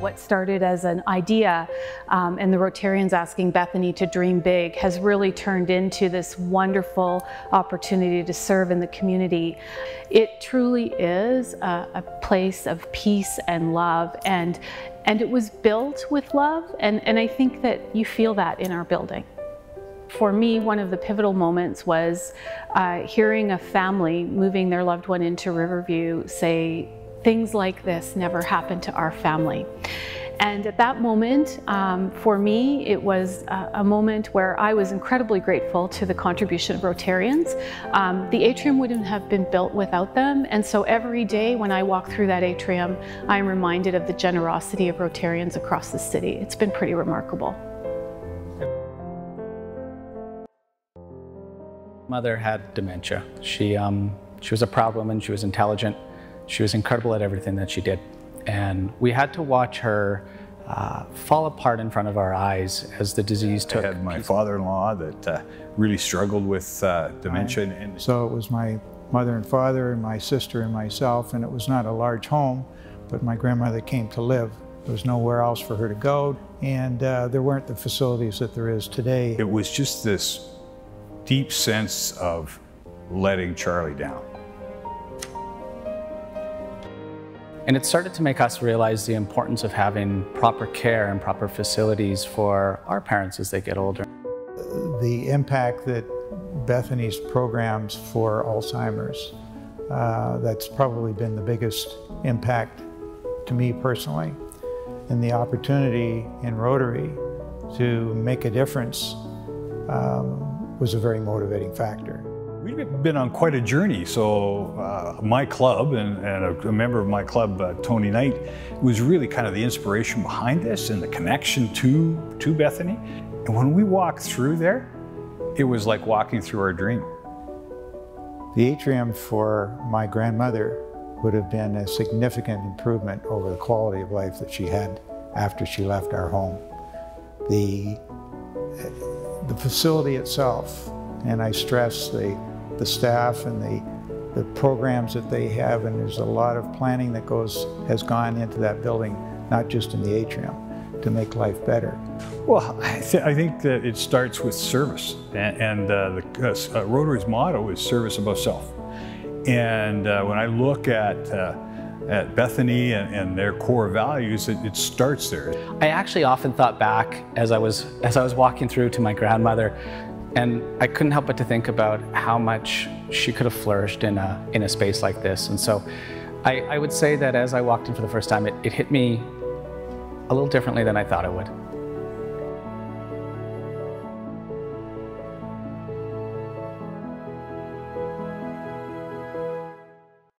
What started as an idea um, and the Rotarians asking Bethany to dream big has really turned into this wonderful opportunity to serve in the community. It truly is a, a place of peace and love and, and it was built with love and, and I think that you feel that in our building. For me, one of the pivotal moments was uh, hearing a family moving their loved one into Riverview say, things like this never happened to our family. And at that moment, um, for me, it was a, a, moment where I was incredibly grateful to the contribution of Rotarians. Um, the atrium wouldn't have been built without them, and so every day when I walk through that atrium, I am reminded of the generosity of Rotarians across the city. It's been pretty remarkable. Mother had dementia. She, um, she was a proud woman, she was intelligent, she was incredible at everything that she did. And we had to watch her uh, fall apart in front of our eyes as the disease took. I had my father-in-law that uh, really struggled with uh, dementia. Right. And so it was my mother and father and my sister and myself, and it was not a large home, but my grandmother came to live. There was nowhere else for her to go, and uh, there weren't the facilities that there is today. It was just this deep sense of letting Charlie down. And it started to make us realize the importance of having proper care and proper facilities for our parents as they get older. The impact that Bethany's programs for Alzheimer's, uh, that's probably been the biggest impact to me personally. And the opportunity in Rotary to make a difference um, was a very motivating factor. We've been on quite a journey. So uh, my club and, and a, a, member of my club, uh, Tony Knight, was really kind of the inspiration behind this and the connection to, to Bethany. And when we walked through there, it was like walking through our dream. The atrium for my grandmother would have been a significant improvement over the quality of life that she had after she left our home. The, the facility itself, and I stress the the staff and the, the programs that they have, and there's a lot of planning that goes has gone into that building, not just in the atrium, to make life better. Well, I, th I think that it starts with service, and, and uh, the uh, Rotary's motto is service above self. And uh, when I look at uh, at Bethany and, and, their core values, it, it, starts there. I actually often thought back as I was as I was walking through to my grandmother and I couldn't help but to think about how much she could have flourished in a, in a space like this. And so I, I would say that as I walked in for the first time, it, it hit me a little differently than I thought it would.